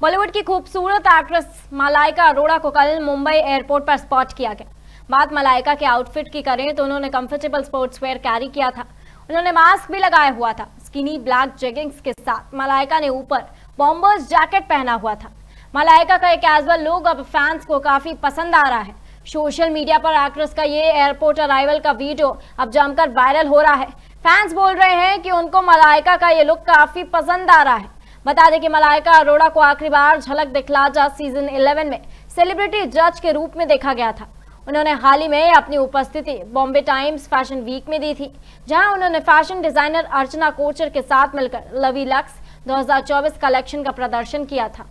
बॉलीवुड की खूबसूरत एक्ट्रेस मलाइका अरोड़ा को कल मुंबई एयरपोर्ट पर स्पॉट किया गया। बात मलाइका के आउटफिट की करें तो उन्होंने कंफर्टेबल स्पोर्ट्स वेयर कैरी किया था। उन्होंने मास्क भी लगाया हुआ था स्किनी ब्लैक जेगिंग्स के साथ। मलाइका ने ऊपर बॉम्बर्स जैकेट पहना हुआ था। मलाइका का एक कैजुअल लुक अब फैंस को काफ़ी पसंद आ रहा है। सोशल मीडिया पर एक्ट्रेस का ये एयरपोर्ट अराइवल का वीडियो अब जमकर वायरल हो रहा है। फैंस बोल रहे हैं कि उनको मलाइका का ये लुक काफ़ी पसंद आ रहा है। बता दें कि मलाइका अरोड़ा को आखिरी बार झलक दिखला जा सीज़न 11 में सेलिब्रिटी जज के रूप में देखा गया था। उन्होंने हाल ही में अपनी उपस्थिति बॉम्बे टाइम्स फ़ैशन वीक में दी थी, जहाँ उन्होंने फ़ैशन डिज़ाइनर अर्चना कोचर के साथ मिलकर लवी लक्स 2024 कलेक्शन का प्रदर्शन किया था।